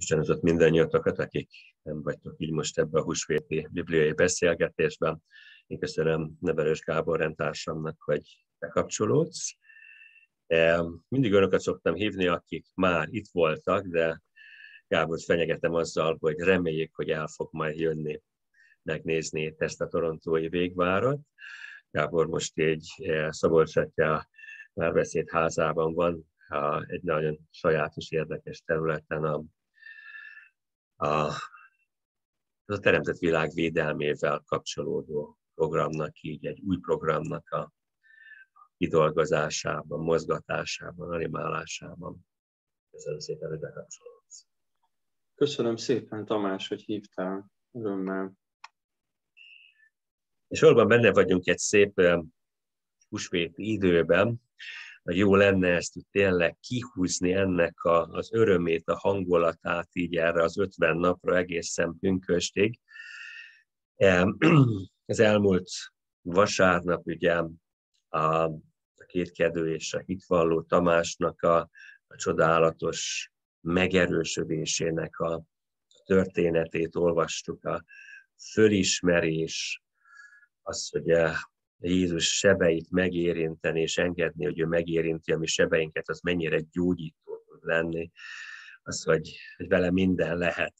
Isten hozott mindannyiatokat, akik nem vagytok így most ebben a húsvéti bibliai beszélgetésben. Én köszönöm Nevelős Gábor rendtársamnak, hogy bekapcsolódsz. Mindig önöket szoktam hívni, akik már itt voltak, de Gábor fenyegetem azzal, hogy reméljük, hogy el fog majd jönni megnézni ezt a torontói végvárat. Gábor most egy e, szabolcs a párbeszéd házában van, egy nagyon sajátos, érdekes területen a a, a teremtett világ védelmével kapcsolódó programnak, így egy új programnak a kidolgozásában, mozgatásában, animálásában. Köszönöm szépen, hogy bekapcsolódsz. Köszönöm szépen, Tamás, hogy hívtál. Örömmel. És valóban benne vagyunk egy szép húsvéti időben, jó lenne ezt tényleg kihúzni ennek a, az örömét, a hangulatát így erre az 50 napra egészen pünköstig. Az elmúlt vasárnap ugye a, a kétkedő és a hitvalló Tamásnak a, a csodálatos megerősödésének a, a történetét olvastuk, a fölismerés, az, hogy Jézus sebeit megérinteni, és engedni, hogy ő megérinti a mi sebeinket, az mennyire gyógyító tud lenni, az, hogy, hogy vele minden lehet,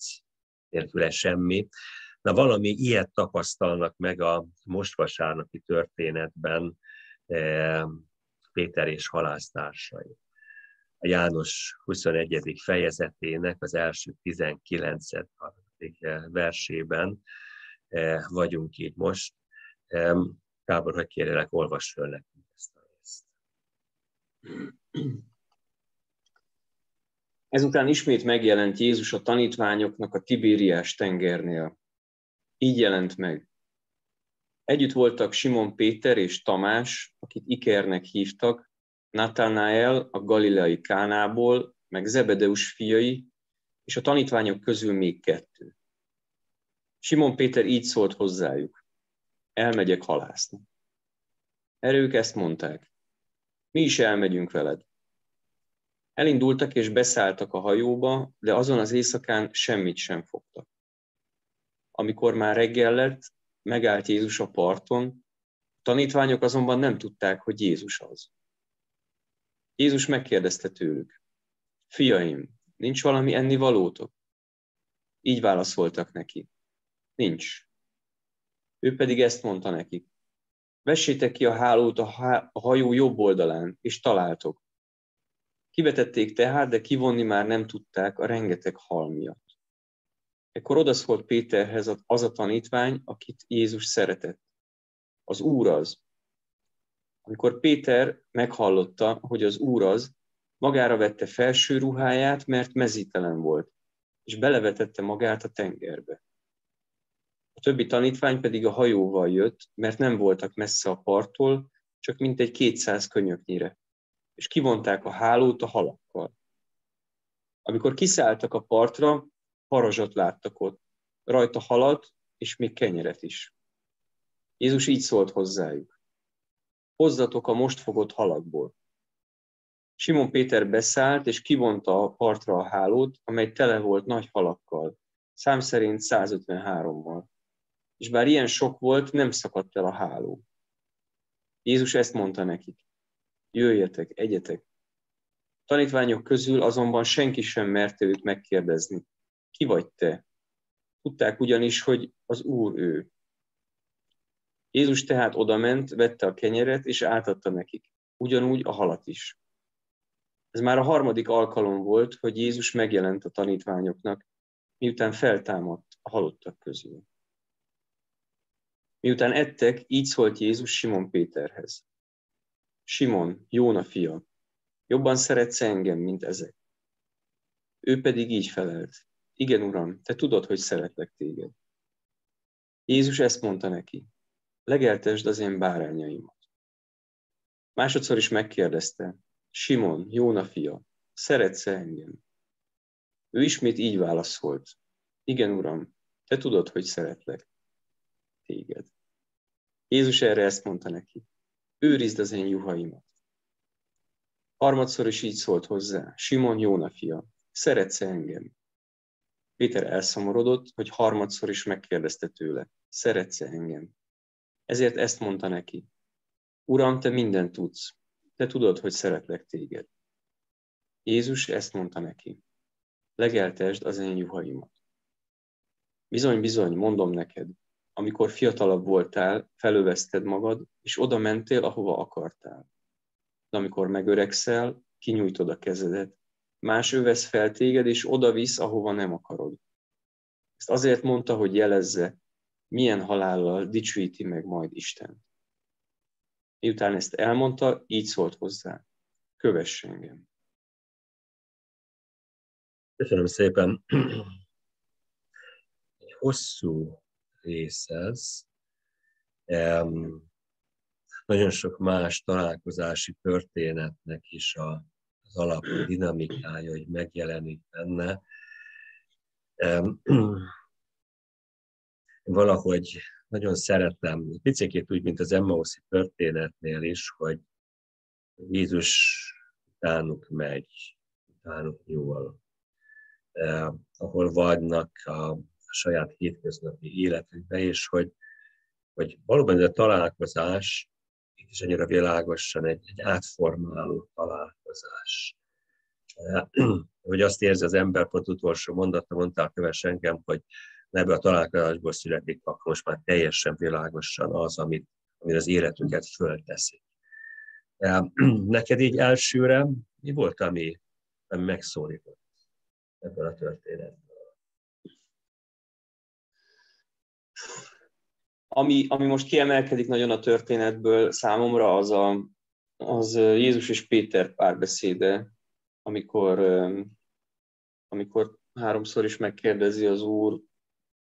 nélküle semmi. Na valami ilyet tapasztalnak meg a most vasárnapi történetben eh, Péter és halásztársai. A János 21. fejezetének az első 19. versében eh, vagyunk így most. Gábor, hogy kérjelek, olvas föl nekünk ezt a részt. Ezután ismét megjelent Jézus a tanítványoknak a Tibériás tengernél. Így jelent meg. Együtt voltak Simon Péter és Tamás, akit Ikernek hívtak, Nathanael a galileai Kánából, meg Zebedeus fiai, és a tanítványok közül még kettő. Simon Péter így szólt hozzájuk elmegyek halászni. Erre ők ezt mondták. Mi is elmegyünk veled. Elindultak és beszálltak a hajóba, de azon az éjszakán semmit sem fogtak. Amikor már reggel lett, megállt Jézus a parton, a tanítványok azonban nem tudták, hogy Jézus az. Jézus megkérdezte tőlük, fiaim, nincs valami enni valótok? Így válaszoltak neki, nincs. Ő pedig ezt mondta nekik. Vessétek ki a hálót a, hajó jobb oldalán, és találtok. Kivetették tehát, de kivonni már nem tudták a rengeteg hal miatt. Ekkor odaszólt Péterhez az a tanítvány, akit Jézus szeretett. Az Úr az. Amikor Péter meghallotta, hogy az Úr az, magára vette felső ruháját, mert mezítelen volt, és belevetette magát a tengerbe. A többi tanítvány pedig a hajóval jött, mert nem voltak messze a parttól, csak mintegy 200 könyöknyire, és kivonták a hálót a halakkal. Amikor kiszálltak a partra, parazsat láttak ott, rajta halat, és még kenyeret is. Jézus így szólt hozzájuk. Hozzatok a most fogott halakból. Simon Péter beszállt, és kivonta a partra a hálót, amely tele volt nagy halakkal, szám szerint 153-mal és bár ilyen sok volt, nem szakadt el a háló. Jézus ezt mondta nekik. Jöjjetek, egyetek. Tanítványok közül azonban senki sem merte őt megkérdezni. Ki vagy te? Tudták ugyanis, hogy az Úr ő. Jézus tehát odament, vette a kenyeret, és átadta nekik. Ugyanúgy a halat is. Ez már a harmadik alkalom volt, hogy Jézus megjelent a tanítványoknak, miután feltámadt a halottak közül. Miután ettek, így szólt Jézus Simon Péterhez. Simon, Jóna fia, jobban szeretsz engem, mint ezek? Ő pedig így felelt. Igen, Uram, te tudod, hogy szeretlek téged. Jézus ezt mondta neki. Legeltesd az én bárányaimat. Másodszor is megkérdezte. Simon, Jóna fia, szeretsz engem? Ő ismét így válaszolt. Igen, Uram, te tudod, hogy szeretlek téged. Jézus erre ezt mondta neki. Őrizd az én juhaimat. Harmadszor is így szólt hozzá. Simon Jóna fia, szeretsz -e engem? Péter elszomorodott, hogy harmadszor is megkérdezte tőle, szeretsz engem? Ezért ezt mondta neki, Uram, te mindent tudsz, te tudod, hogy szeretlek téged. Jézus ezt mondta neki, legeltesd az én juhaimat. Bizony, bizony, mondom neked, amikor fiatalabb voltál, felöveszted magad, és oda mentél, ahova akartál. De amikor megöregszel, kinyújtod a kezedet, más övesz fel téged, és oda visz, ahova nem akarod. Ezt azért mondta, hogy jelezze, milyen halállal dicsőíti meg majd Isten. Miután ezt elmondta, így szólt hozzá. Kövess engem. Köszönöm szépen. Egy hosszú rész ez. Um, nagyon sok más találkozási történetnek is a, az alap dinamikája, hogy megjelenik benne. Valahogy nagyon szeretem, picit úgy, mint az Emmauszi történetnél is, hogy Jézus utánuk megy, utánuk nyúl, eh, ahol vagynak a, a saját hétköznapi életükbe, és hogy, hogy valóban ez a találkozás, itt is annyira világosan egy, egy átformáló találkozás. Hogy azt érzi az ember, pont utolsó mondata mondta köves engem, hogy ebbe a találkozásból születik, akkor most már teljesen világosan az, amit, amit az életünket fölteszik. Neked így elsőre mi volt, ami, ami megszólított ebből a történetből? Ami, ami most kiemelkedik nagyon a történetből számomra, az, a, az Jézus és Péter párbeszéde, amikor, amikor háromszor is megkérdezi az Úr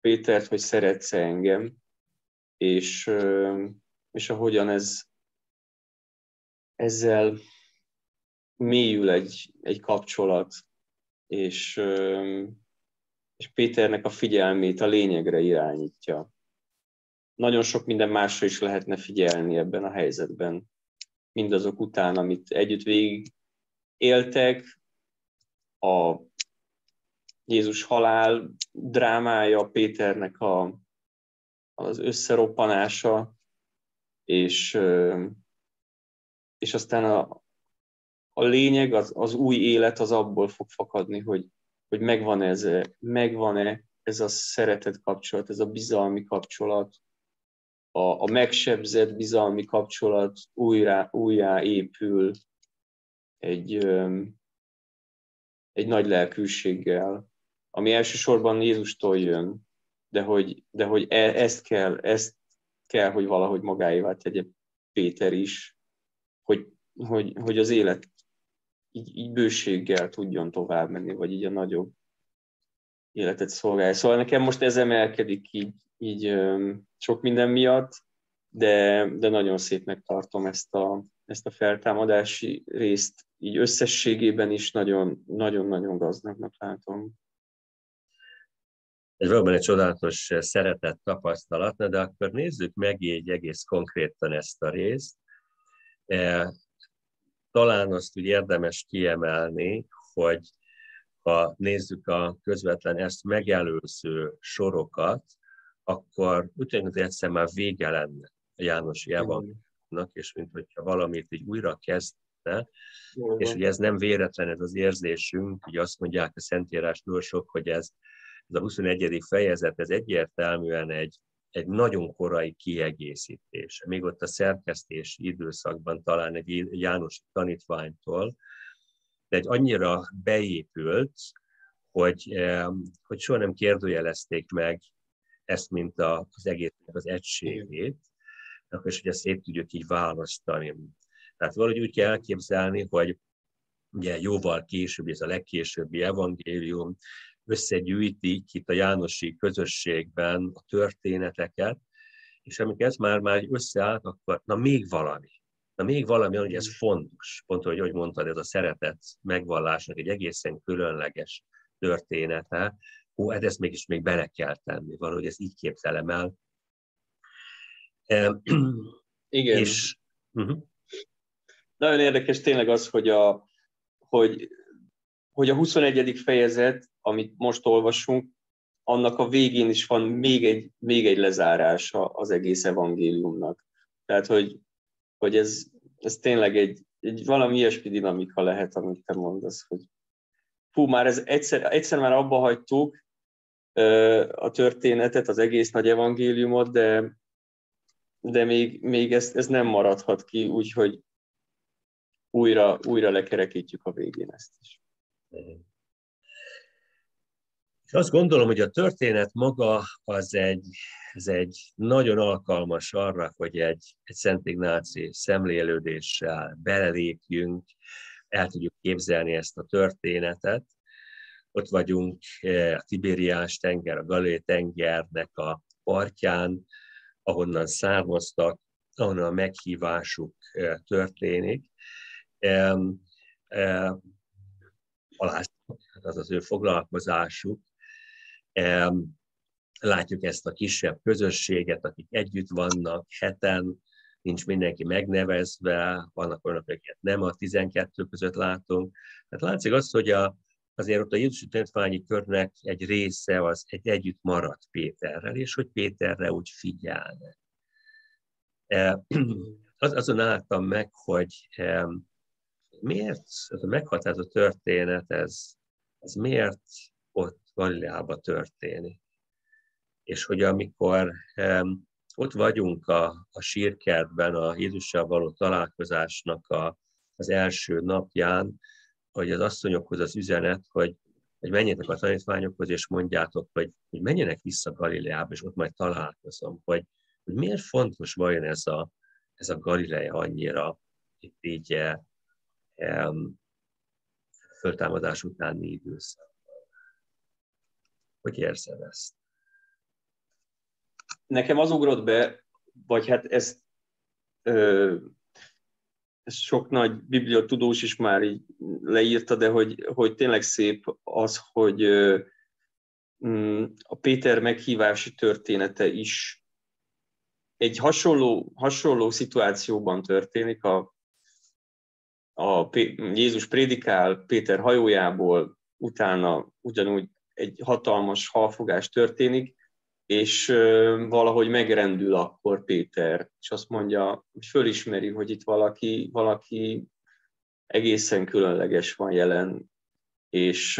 Pétert, hogy szeretsz engem, és, és ahogyan ez ezzel mélyül egy, egy kapcsolat, és, és Péternek a figyelmét a lényegre irányítja. Nagyon sok minden másra is lehetne figyelni ebben a helyzetben, mindazok után, amit együtt végig éltek, a Jézus halál drámája, Péternek a, az összeroppanása, és, és aztán a, a lényeg, az, az új élet az abból fog fakadni, hogy, hogy megvan ez, megvan-e ez a szeretet kapcsolat, ez a bizalmi kapcsolat, a, a megsebzett bizalmi kapcsolat újra, újjá épül egy, egy nagy lelkűséggel, ami elsősorban Jézustól jön, de hogy, de hogy e, ezt kell, ezt kell, hogy valahogy magáévá tegye Péter is, hogy, hogy, hogy az élet így, így bőséggel tudjon tovább menni, vagy így a nagyobb életet szolgálja. Szóval nekem most ez emelkedik így, így sok minden miatt, de, de nagyon szépnek tartom ezt a, ezt a feltámadási részt, így összességében is nagyon-nagyon gazdagnak látom ez valóban egy csodálatos szeretett tapasztalat, de akkor nézzük meg így egész konkrétan ezt a részt. Talán azt úgy érdemes kiemelni, hogy ha nézzük a közvetlen ezt megelőző sorokat, akkor úgy tűnik, hogy egyszer már vége lenne a János Evangéliumnak, és mint hogyha valamit így újra kezdte, és ugye ez nem véletlen ez az érzésünk, ugye azt mondják a Szentírásról sok, hogy ez ez a 21. fejezet, ez egyértelműen egy, egy nagyon korai kiegészítés. Még ott a szerkesztési időszakban talán egy János tanítványtól, de egy annyira beépült, hogy, hogy soha nem kérdőjelezték meg ezt, mint az egésznek az egységét, akkor is ugye szét tudjuk így választani. Tehát valahogy úgy kell elképzelni, hogy ugye jóval később, ez a legkésőbbi evangélium, összegyűjtik itt a Jánosi közösségben a történeteket, és amikor ez már, már összeállt, akkor na még valami. Na még valami, hogy ez fontos. Pont, hogy, hogy mondtad, ez a szeretet megvallásnak egy egészen különleges története. Ó, hát ezt mégis még bele kell tenni, valahogy ezt így képzelem el. Igen. És, uh-huh. Nagyon érdekes tényleg az, hogy, a, hogy hogy a 21. fejezet, amit most olvasunk, annak a végén is van még egy, még egy lezárása az egész evangéliumnak. Tehát, hogy, hogy ez, ez tényleg egy, egy valami ilyesmi dinamika lehet, amit te mondasz, hogy fú, már ez egyszer, egyszer már abba hagytuk a történetet, az egész nagy evangéliumot, de, de még, még ez, ez nem maradhat ki, úgyhogy újra, újra lekerekítjük a végén ezt is. És azt gondolom, hogy a történet maga az egy, ez egy nagyon alkalmas arra, hogy egy, egy Szent Ignáci szemlélődéssel belelépjünk, el tudjuk képzelni ezt a történetet. Ott vagyunk eh, a Tibériás tenger, a Galé tengernek a partján, ahonnan származtak, ahonnan a meghívásuk eh, történik. Aláztak, az az ő foglalkozásuk. Látjuk ezt a kisebb közösséget, akik együtt vannak, heten, nincs mindenki megnevezve, vannak olyanok, akiket nem a 12 között látunk. Tehát látszik azt, hogy a, azért ott a Jézusi tanítványi körnek egy része az egy együtt maradt Péterrel, és hogy Péterre úgy figyelnek. Az, azon álltam meg, hogy miért ez a meghatározó történet, ez, ez miért ott Galileában történik? És hogy amikor um, ott vagyunk a, a sírkertben, a Jézussal való találkozásnak a, az első napján, hogy az asszonyokhoz az üzenet, hogy, hogy menjetek a tanítványokhoz, és mondjátok, hogy, hogy menjenek vissza Galileába, és ott majd találkozom, hogy, hogy miért fontos vajon ez a, ez a Galilea annyira itt így um, föltámadás utáni időszak. Hogy érzed ezt? Nekem az ugrott be, vagy hát ezt, ö, sok nagy bibliotudós is már így leírta, de hogy, hogy tényleg szép az, hogy ö, mm, a Péter meghívási története is egy hasonló, hasonló szituációban történik, a a Jézus prédikál Péter hajójából, utána ugyanúgy egy hatalmas halfogás történik, és valahogy megrendül akkor Péter, és azt mondja, hogy fölismeri, hogy itt valaki, valaki egészen különleges van jelen, és,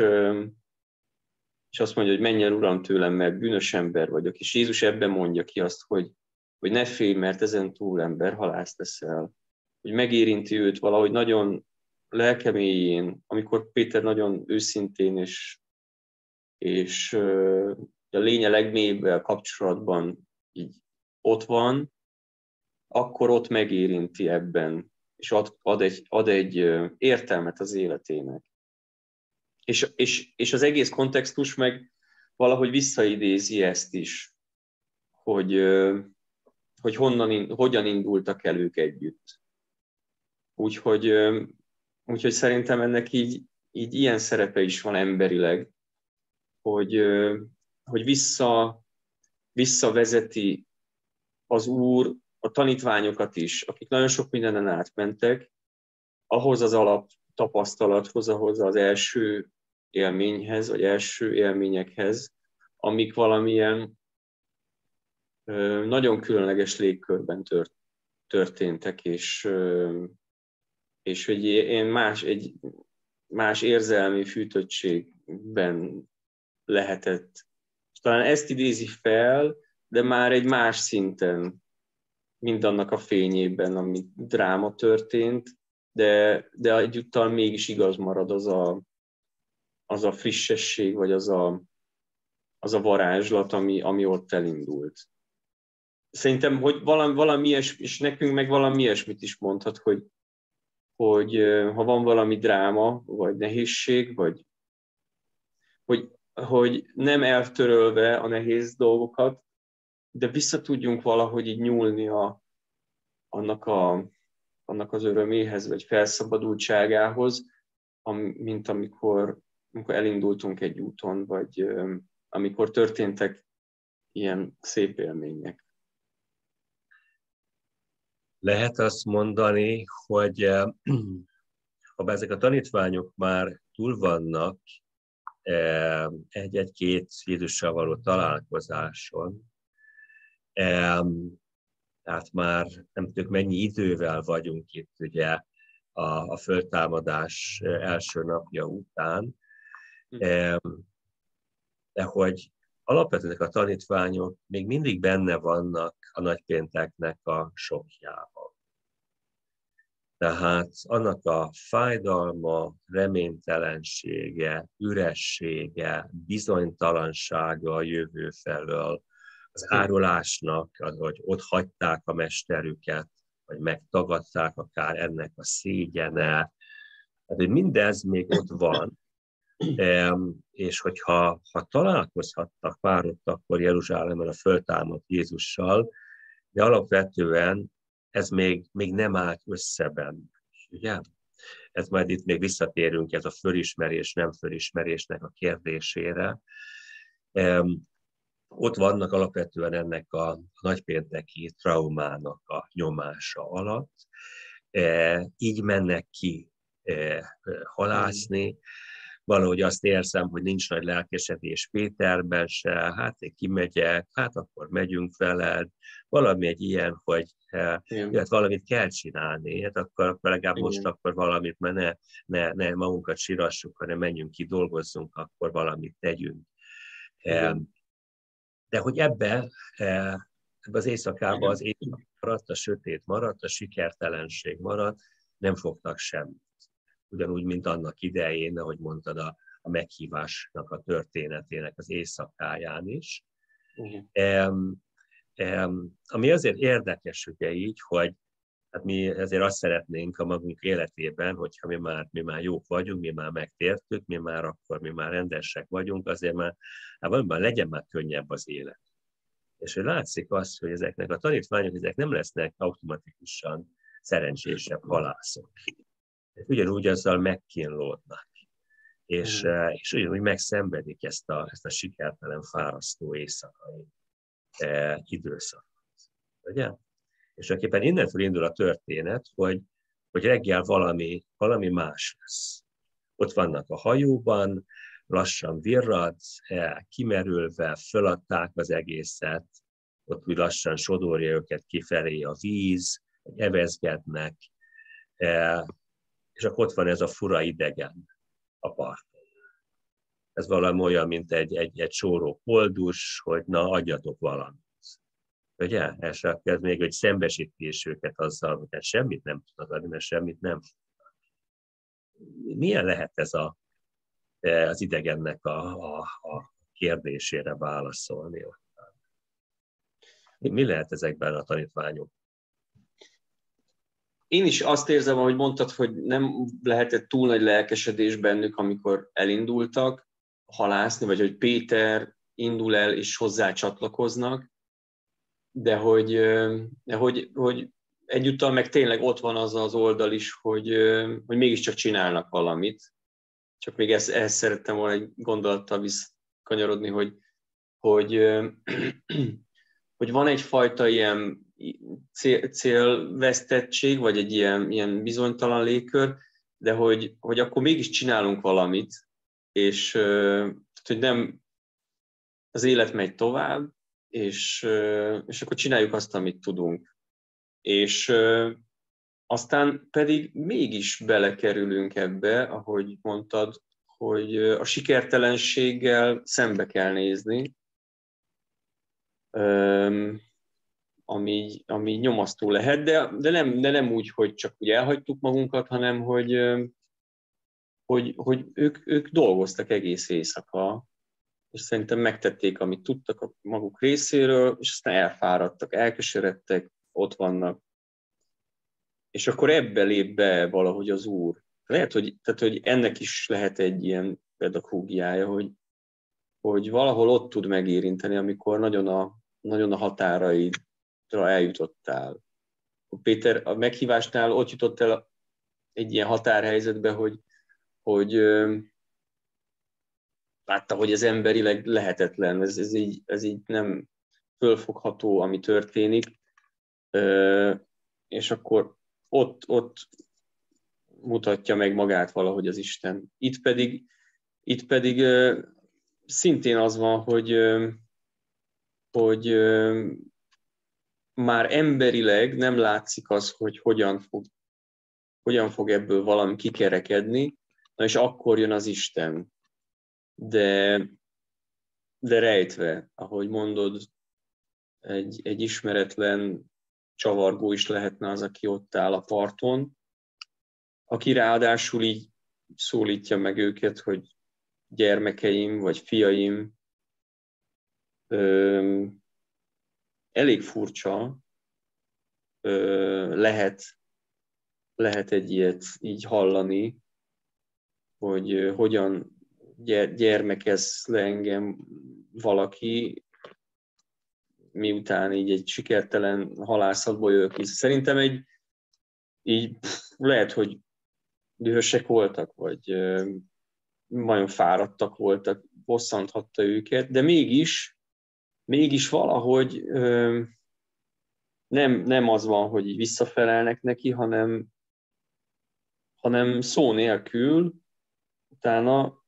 és azt mondja, hogy menj el, Uram, tőlem, mert bűnös ember vagyok. És Jézus ebben mondja ki azt, hogy, hogy ne félj, mert ezen túl ember halász teszel hogy megérinti őt valahogy nagyon lelkeméjén, amikor Péter nagyon őszintén és, és a lénye legmélyebb kapcsolatban így ott van, akkor ott megérinti ebben, és ad, ad, egy, ad egy értelmet az életének. És, és, és az egész kontextus meg valahogy visszaidézi ezt is, hogy, hogy honnan, hogyan indultak el ők együtt. Úgyhogy, úgyhogy szerintem ennek így, így ilyen szerepe is van emberileg, hogy, hogy vissza, visszavezeti az Úr a tanítványokat is, akik nagyon sok mindenen átmentek, ahhoz az alap tapasztalathoz, ahhoz az első élményhez, vagy első élményekhez, amik valamilyen nagyon különleges légkörben történtek, és, és hogy én más, egy más érzelmi fűtöttségben lehetett. És talán ezt idézi fel, de már egy más szinten, mindannak a fényében, ami dráma történt, de, de egyúttal mégis igaz marad az a, az a frissesség, vagy az a, az a varázslat, ami, ami ott elindult. Szerintem, hogy valami, valami ilyes, és nekünk meg valami ilyesmit is mondhat, hogy, hogy ha van valami dráma, vagy nehézség, vagy hogy, hogy nem eltörölve a nehéz dolgokat, de vissza tudjunk valahogy így nyúlni a, annak, a, annak az öröméhez, vagy felszabadultságához, am, mint amikor, amikor elindultunk egy úton, vagy amikor történtek ilyen szép élmények. Lehet azt mondani, hogy eh, ha ezek a tanítványok már túl vannak egy-egy-két Jézussal való találkozáson, tehát már nem tudjuk mennyi idővel vagyunk itt ugye a, a föltámadás első napja után, hm. de hogy alapvetően a tanítványok még mindig benne vannak a nagypénteknek a sokjában. Tehát annak a fájdalma, reménytelensége, üressége, bizonytalansága a jövő felől, az árulásnak, az, hogy ott hagyták a mesterüket, vagy megtagadták akár ennek a szégyene. Hát, hogy mindez még ott van, és hogyha ha találkozhattak, ott akkor Jeruzsálemben a föltámadt Jézussal, de alapvetően ez még, még nem állt össze bennük, ugye? Ez majd itt még visszatérünk ez a fölismerés, nem fölismerésnek a kérdésére. Ott vannak alapvetően ennek a nagypénteki traumának a nyomása alatt. E, így mennek ki e, halászni, valahogy azt érzem, hogy nincs nagy lelkesedés Péterben se, hát én kimegyek, hát akkor megyünk veled, valami egy ilyen, hogy hát valamit kell csinálni, hát akkor, akkor legalább Igen. most akkor valamit, mert ne, ne, ne magunkat sírassuk, hanem menjünk ki, dolgozzunk, akkor valamit tegyünk. Igen. De hogy ebbe, ebbe az éjszakában az éjszak maradt, a sötét maradt, a sikertelenség maradt, nem fogtak semmit ugyanúgy, mint annak idején, ahogy mondtad, a, a meghívásnak a történetének az éjszakáján is. Uh-huh. Um, um, ami azért érdekes ugye így, hogy hát mi ezért azt szeretnénk a magunk életében, hogyha mi már, mi már jók vagyunk, mi már megtértük, mi már akkor mi már rendesek vagyunk, azért már, hát valamiben legyen már könnyebb az élet. És hogy látszik azt, hogy ezeknek a tanítványok, ezek nem lesznek automatikusan szerencsésebb halászok ugyanúgy azzal megkínlódnak. És, mm. és ugyanúgy megszenvedik ezt a, ezt a sikertelen, fárasztó éjszakai e, időszakot. Ugye? És akiben innentől indul a történet, hogy, hogy reggel valami, valami más lesz. Ott vannak a hajóban, lassan virrad, e, kimerülve, föladták az egészet, ott úgy lassan sodorja őket kifelé a víz, evezgetnek, e, és akkor ott van ez a fura idegen a parton. Ez valami olyan, mint egy, egy, egy sóró koldus, hogy na, adjatok valamit. Ugye? És ez még egy szembesítés őket azzal, hogy hát semmit nem tudnak adni, mert semmit nem tudnak. Milyen lehet ez a, az idegennek a, a, a kérdésére válaszolni? Mi lehet ezekben a tanítványok én is azt érzem, ahogy mondtad, hogy nem lehetett túl nagy lelkesedés bennük, amikor elindultak halászni, vagy hogy Péter indul el és hozzá csatlakoznak, de hogy, hogy, hogy egyúttal meg tényleg ott van az az oldal is, hogy, hogy mégiscsak csinálnak valamit. Csak még ezt, ezt szerettem volna egy gondolattal visszakanyarodni, hogy, hogy, hogy van egyfajta ilyen cél, célvesztettség, vagy egy ilyen, ilyen bizonytalan légkör, de hogy, hogy akkor mégis csinálunk valamit, és hogy nem az élet megy tovább, és, és akkor csináljuk azt, amit tudunk. És aztán pedig mégis belekerülünk ebbe, ahogy mondtad, hogy a sikertelenséggel szembe kell nézni, ami, ami nyomasztó lehet, de, de, nem, de nem úgy, hogy csak úgy elhagytuk magunkat, hanem hogy, hogy, hogy ők, ők dolgoztak egész éjszaka, és szerintem megtették, amit tudtak a maguk részéről, és aztán elfáradtak, elkeseredtek, ott vannak. És akkor ebbe lép be valahogy az Úr. Lehet, hogy, tehát, hogy ennek is lehet egy ilyen pedagógiája, hogy, hogy valahol ott tud megérinteni, amikor nagyon a, nagyon a határaid eljutottál. Péter a meghívásnál ott jutott el egy ilyen határhelyzetbe, hogy, hogy látta, hogy ez emberileg lehetetlen, ez, ez, így, ez így nem fölfogható, ami történik, és akkor ott, ott mutatja meg magát valahogy az Isten. Itt pedig, itt pedig szintén az van, hogy, hogy már emberileg nem látszik az, hogy hogyan fog, hogyan fog ebből valami kikerekedni, na és akkor jön az Isten. De, de rejtve, ahogy mondod, egy, egy ismeretlen csavargó is lehetne az, aki ott áll a parton, aki ráadásul így szólítja meg őket, hogy gyermekeim vagy fiaim, elég furcsa ö, lehet, lehet egy ilyet így hallani, hogy ö, hogyan gyermekez le engem valaki, miután így egy sikertelen halászatból jövök ki. Szerintem egy, így lehet, hogy dühösek voltak, vagy ö, nagyon fáradtak voltak, bosszanthatta őket, de mégis, mégis valahogy ö, nem, nem az van, hogy visszafelelnek neki, hanem, hanem szó nélkül utána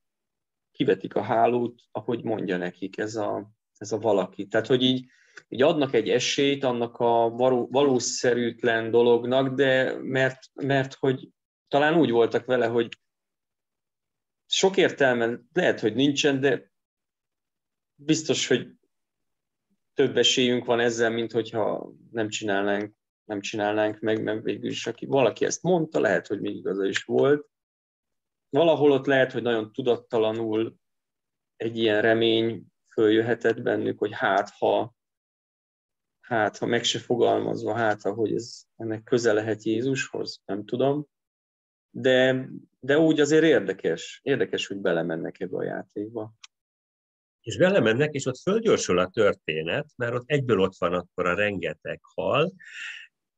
kivetik a hálót, ahogy mondja nekik ez a, ez a valaki. Tehát, hogy így, így adnak egy esélyt annak a valószerűtlen dolognak, de mert, mert hogy talán úgy voltak vele, hogy sok értelme lehet, hogy nincsen, de biztos, hogy több esélyünk van ezzel, mint hogyha nem csinálnánk, nem csinálnánk meg, mert végül is, aki valaki ezt mondta, lehet, hogy még igaza is volt. Valahol ott lehet, hogy nagyon tudattalanul egy ilyen remény följöhetett bennük, hogy hát ha, hát ha meg se fogalmazva, hát ha, hogy ez ennek köze lehet Jézushoz, nem tudom de, de úgy azért érdekes, érdekes, hogy belemennek ebbe a játékba. És belemennek, és ott fölgyorsul a történet, mert ott egyből ott van akkor a rengeteg hal,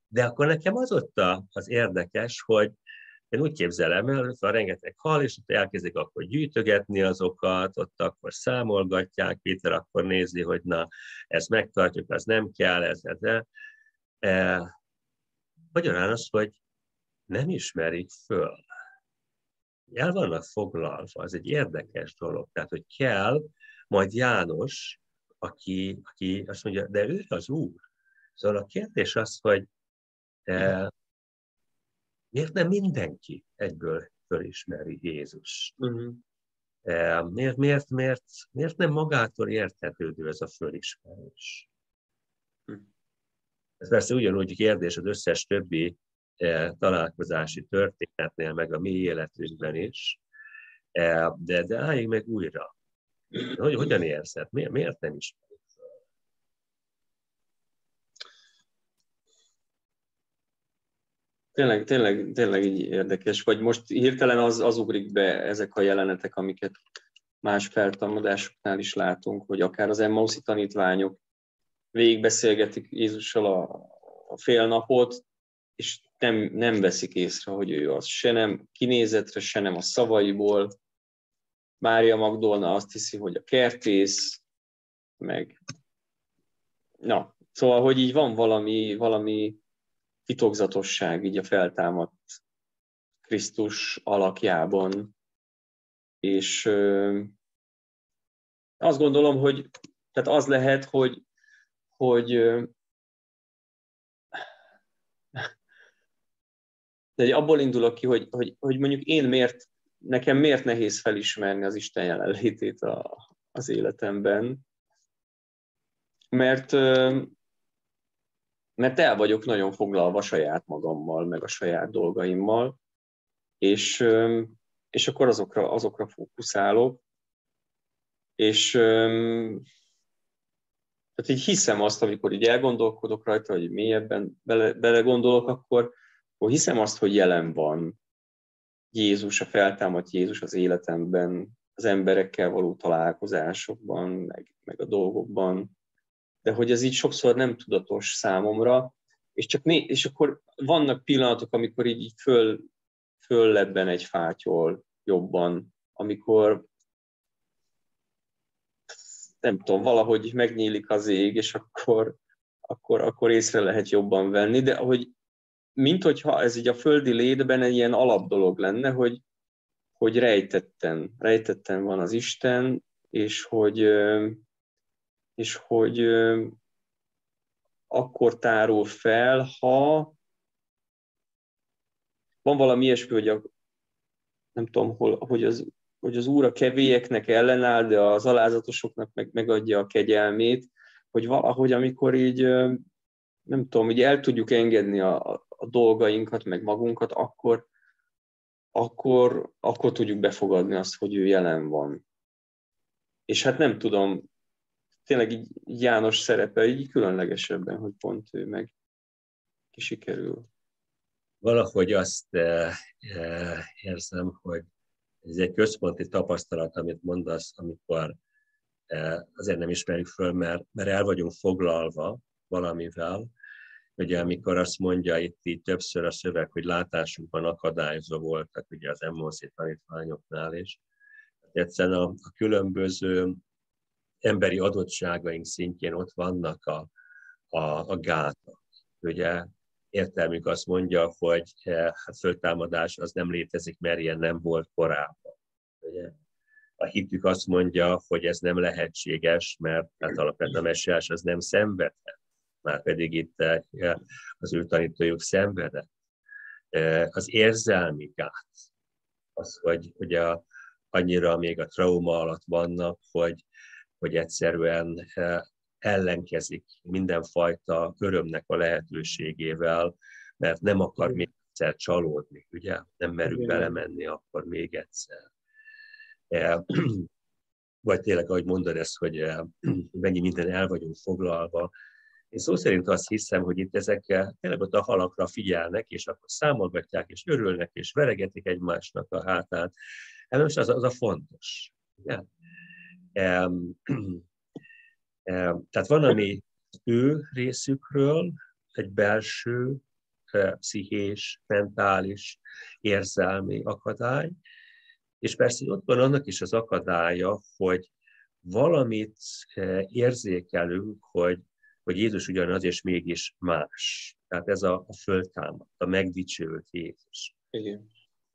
de akkor nekem az ott a, az érdekes, hogy én úgy képzelem el, hogy van rengeteg hal, és ott elkezdik akkor gyűjtögetni azokat, ott akkor számolgatják, Péter akkor nézi, hogy na, ezt megtartjuk, az nem kell, ez, ez, ez. E, magyarán az, hogy nem ismerik föl. El vannak foglalva, az egy érdekes dolog. Tehát, hogy kell, majd János, aki, aki azt mondja, de ő az Úr. Szóval a kérdés az, hogy e, miért nem mindenki egyből fölismeri Jézus? Uh-huh. E, miért, miért, miért, miért nem magától értetődő ez a fölismerés? Uh-huh. Ez persze ugyanúgy kérdés az összes többi E, találkozási történetnél, meg a mi életünkben is, e, de, de álljunk meg újra. Hogy, hogyan érzed? Miért, miért nem is? Tényleg, tényleg, tényleg így érdekes, vagy most hirtelen az, az ugrik be ezek a jelenetek, amiket más feltámadásoknál is látunk, hogy akár az Emmauszi tanítványok végigbeszélgetik Jézussal a, a fél napot, és nem, nem veszik észre, hogy ő az. Se nem kinézetre, se nem a szavaiból. Mária Magdolna azt hiszi, hogy a kertész, meg... Na, szóval, hogy így van valami, valami titokzatosság így a feltámadt Krisztus alakjában, és ö, azt gondolom, hogy tehát az lehet, hogy, hogy de abból indulok ki, hogy, hogy, hogy mondjuk én miért, nekem miért nehéz felismerni az Isten jelenlétét a, az életemben, mert, mert el vagyok nagyon foglalva saját magammal, meg a saját dolgaimmal, és, és akkor azokra, azokra fókuszálok, és tehát így hiszem azt, amikor így elgondolkodok rajta, hogy mélyebben bele, belegondolok, akkor, akkor hiszem azt, hogy jelen van Jézus, a feltámadt Jézus az életemben, az emberekkel való találkozásokban, meg, meg a dolgokban, de hogy ez így sokszor nem tudatos számomra, és, csak né- és akkor vannak pillanatok, amikor így, így föl, föllebben egy fátyol jobban, amikor nem tudom, valahogy megnyílik az ég, és akkor, akkor, akkor észre lehet jobban venni, de hogy mint hogyha ez így a földi létben egy ilyen alapdolog lenne, hogy, hogy rejtetten, rejtetten van az Isten, és hogy, és hogy akkor tárul fel, ha van valami ilyesmi, hogy a, nem tudom, hol, hogy, az, hogy az úr a kevélyeknek ellenáll, de az alázatosoknak meg megadja a kegyelmét, hogy valahogy amikor így, nem tudom, így el tudjuk engedni a, a dolgainkat, meg magunkat, akkor, akkor, akkor tudjuk befogadni azt, hogy ő jelen van. És hát nem tudom, tényleg így János szerepe így különlegesebben, hogy pont ő meg sikerül. Valahogy azt eh, eh, érzem, hogy ez egy központi tapasztalat, amit mondasz, amikor eh, azért nem ismerjük föl, mert, mert el vagyunk foglalva valamivel, ugye amikor azt mondja itt így többször a szöveg, hogy látásunkban akadályozó voltak ugye az Emmonszi tanítványoknál is. Egyszerűen a, a különböző emberi adottságaink szintjén ott vannak a, a, a gátak. Ugye értelmük azt mondja, hogy eh, hát föltámadás az nem létezik, mert ilyen nem volt korábban. Ugye? A hitük azt mondja, hogy ez nem lehetséges, mert hát alapvetően a messiás az nem szenvedhet. Már pedig itt eh, az ő tanítójuk szenvedett. Eh, az érzelmi gát, az, hogy ugye annyira még a trauma alatt vannak, hogy hogy egyszerűen eh, ellenkezik mindenfajta örömnek a lehetőségével, mert nem akar még egyszer csalódni, ugye? Nem merünk belemenni akkor még egyszer. Vagy tényleg, ahogy mondod ezt, hogy mennyi minden el vagyunk foglalva, én szó szerint azt hiszem, hogy itt ezek tényleg ott a halakra figyelnek, és akkor számolgatják, és örülnek, és veregetik egymásnak a hátát. Hát most az, az a fontos. Ugye? Tehát van, ami ő részükről egy belső, pszichés, mentális, érzelmi akadály, és persze ott van annak is az akadálya, hogy valamit érzékelünk, hogy, hogy Jézus ugyanaz, és mégis más. Tehát ez a, a föltámad, a megdicsőült Jézus. Igen.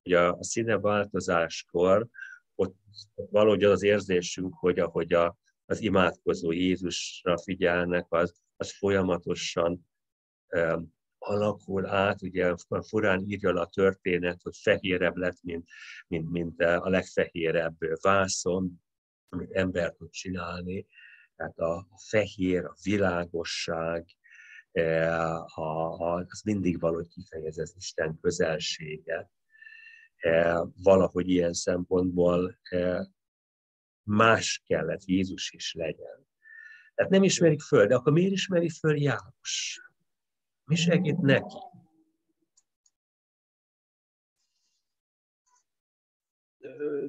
Ugye a, a színeváltozáskor ott, ott valahogy az az érzésünk, hogy ahogy a, az imádkozó Jézusra figyelnek, az, az folyamatosan um, alakul át, ugye furán írja a történet, hogy fehérebb lett, mint, mint, mint a legfehérebb vászon, amit ember tud csinálni. Tehát a, fehér, a világosság, a, a, az mindig valahogy kifejez az Isten közelséget. E, valahogy ilyen szempontból e, más kellett Jézus is legyen. Tehát nem ismerik föl, de akkor miért ismeri föl János? Mi segít neki?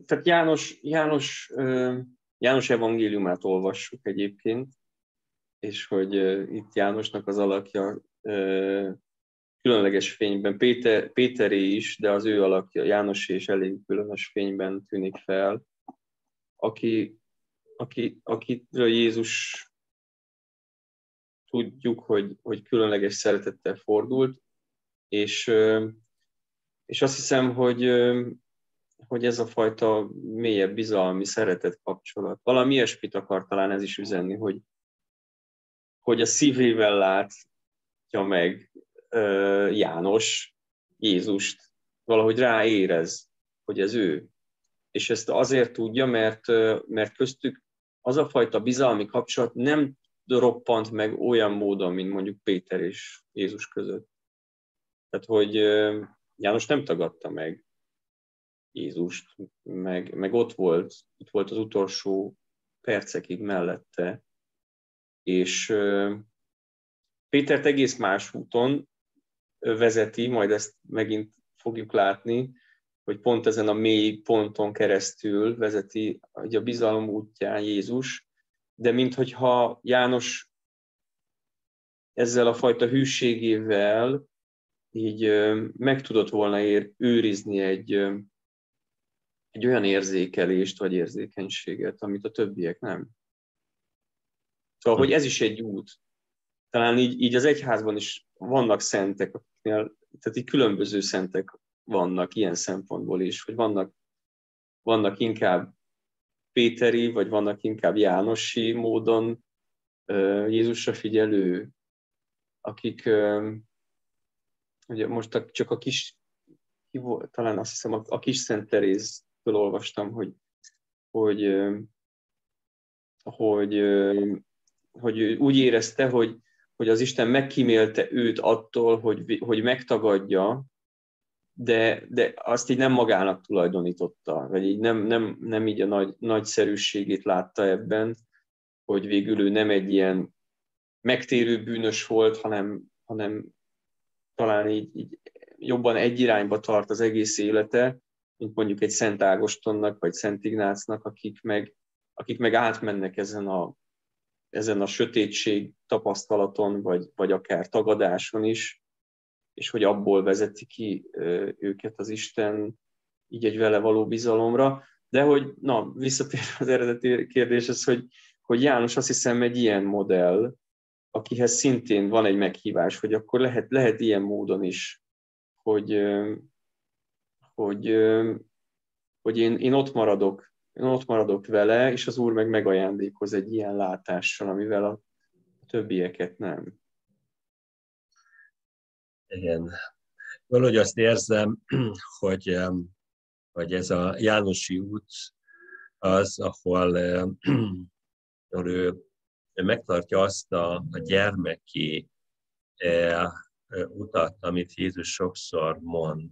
Tehát János, János, János evangéliumát olvassuk egyébként, és hogy itt Jánosnak az alakja különleges fényben. Péter, Péteré is, de az ő alakja, János is elég különös fényben tűnik fel, aki, aki, akitől Jézus tudjuk, hogy, hogy különleges szeretettel fordult, és, és azt hiszem, hogy, hogy ez a fajta mélyebb bizalmi szeretet kapcsolat. Valami ilyesmit akar talán ez is üzenni, hogy, hogy a szívével látja meg János Jézust valahogy ráérez, hogy ez ő. És ezt azért tudja, mert, mert köztük az a fajta bizalmi kapcsolat nem roppant meg olyan módon, mint mondjuk Péter és Jézus között. Tehát, hogy János nem tagadta meg Jézust, meg, meg ott volt, ott volt az utolsó percekig mellette, és Pétert egész más úton vezeti, majd ezt megint fogjuk látni, hogy pont ezen a mély ponton keresztül vezeti a bizalom útján Jézus, de minthogyha János ezzel a fajta hűségével így meg tudott volna ér, őrizni egy, egy olyan érzékelést vagy érzékenységet, amit a többiek nem. Szóval, hogy ez is egy út. Talán így, így az egyházban is vannak szentek, akiknél tehát így különböző szentek vannak ilyen szempontból is, hogy vannak, vannak inkább Péteri, vagy vannak inkább Jánosi módon Jézusra figyelő, akik ugye most csak a kis, talán azt hiszem a, a kis Szent Teréztől olvastam, hogy, hogy, hogy, hogy úgy érezte, hogy, hogy az Isten megkímélte őt attól, hogy, hogy megtagadja, de, de azt így nem magának tulajdonította, vagy így nem, nem, nem így a nagy, nagyszerűségét látta ebben, hogy végül ő nem egy ilyen megtérő bűnös volt, hanem, hanem talán így, így jobban egy irányba tart az egész élete, mint mondjuk egy Szent Ágostonnak, vagy Szent Ignácnak, akik meg, akik meg átmennek ezen a, ezen a sötétség tapasztalaton, vagy, vagy akár tagadáson is, és hogy abból vezeti ki őket az Isten így egy vele való bizalomra. De hogy, na, visszatérve az eredeti kérdéshez, hogy, hogy János azt hiszem egy ilyen modell, akihez szintén van egy meghívás, hogy akkor lehet, lehet ilyen módon is, hogy, hogy, hogy én, én ott maradok, én ott maradok vele, és az Úr meg megajándékoz egy ilyen látással, amivel a többieket nem. Igen. Valahogy azt érzem, hogy, hogy ez a Jánosi út az, ahol, ő, ő megtartja azt a, a gyermeki e, utat, amit Jézus sokszor mond.